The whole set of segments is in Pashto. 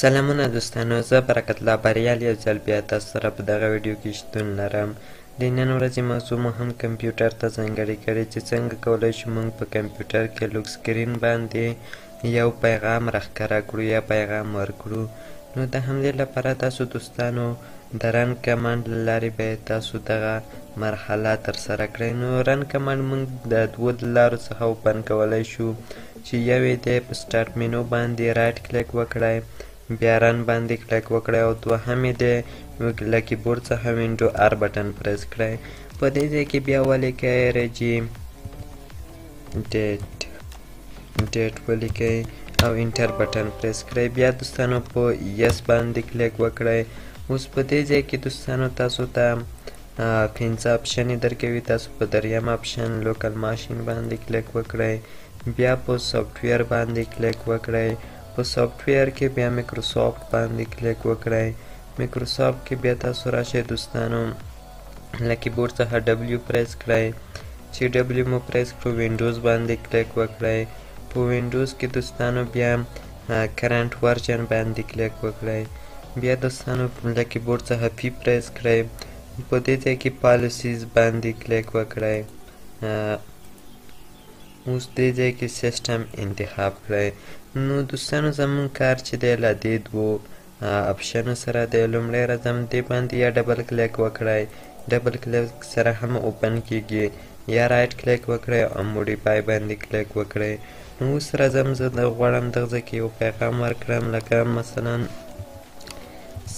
سلامونه دوستانو زه برکت الله بریال یو ځل بیا تاسو سره په دغه ویډیو کې شتون لرم د نن ورځې موضوع مو هم کمپیوټر ته ځانګړې کړې چې څنګه کولی شو موږ په کمپیوټر کې لوک سکرین باندې یو پیغام راښکاره کړو یا پیغام ورکړو نو د همدې لپاره تاسو دوستانو د رن کمانډ له لارې به یې تاسو دغه مرحله ترسره کړئ نو رن کمانډ موږ د دوو لارو څخه اوپن کولای شو چې یو یې دی په سټارټ مینو باندې رایټ کلیک وکړئ بیا رن باندې کلیک وکړئ او دوهم یې دی له کیبورډ څخه وینډو ار بټن پریس کړئ په دې ځای کې بیا ولیکئ رجیم ډیټ ډیټ ولیکئ او انټر بټن پریس کړئ بیا دوستانو په یس باندې کلیک وکړئ اوس په دې ځای کې دوستانو تاسو ته پنځه اپشنې درکوي تاسو په دریم اپشن لوکل ماشین باندې کلیک وکړئ بیا په سافټویر باندې کلیک وکړئ په سافټویر کې بیا میکروسافټ باندې کلیک وکړئ میکروسافټ کې بیا تاسو راشئ دوستانو له کیبورډ څخه ډبلیو پریس کړئ چې ډبلیو مو پریس کړو وینډوز باندې کلیک وکړئ په وینډوز کې دوستانو بیا کرنټ ورژن باندې کلیک وکړئ بیا دوستانو له کیبورډ څخه پی پریس کړئ په دې ځای کې پالیسیز باندې کلیک وکړئ اوس دې ځای کې سیستم انتخاب کړئ نو دوستانو زمونږ کار چې دی له دې دوو اپشنو سره د لومړی رزم دی باندې یا ډبل کلیک وکړی ډبل کلیک سره هم اوپن کیږي یا رایټ کلیک وکړی او موډیفای باندې کلیک وکړی نو اوس رزم زه د غواړم دغه کې یو پیغام ورکړم لکه مثلا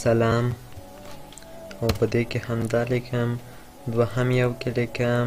سلام او په دې کې همدا لیکم دوهم یو کې لیکم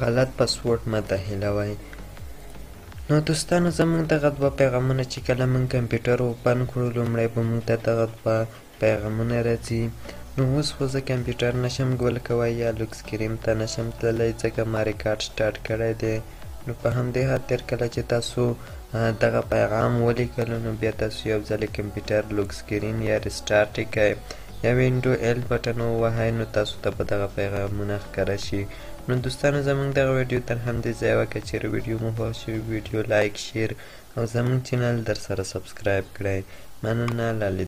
غلط پاسورډ مه داخلوئ نو دوستانو زمونږ دغه دوه پیغامونه چې کله مونږ کمپیوټر اوپن کړو لومړی به مونږ ته دغه دوه پیغامونه راځي نو اوس خو زه کمپیوټر نشم ګول کوی یا لوک سکریم ته نشم تللی ځکه ما ریکارډ سټارټ کړی دی نو په همدې خاطر کله چې تاسو دغه پیغام ولیکلو نو بیا تاسو یو ځل کمپیوټر لوک سکرین یا ریسټارټ کړئ یا وینډو ایل بټن ووهئ نو تاسو ته به دغه پیغامونه ښکاره شي نو دوستانو زمونږ دغه ویډیو تر همدې ځایه وه که چیرې ویډیو مو خوښ شي ویډیو لایک شیر او زمونږ چینل در سره سبسکرایب کړئ مننه له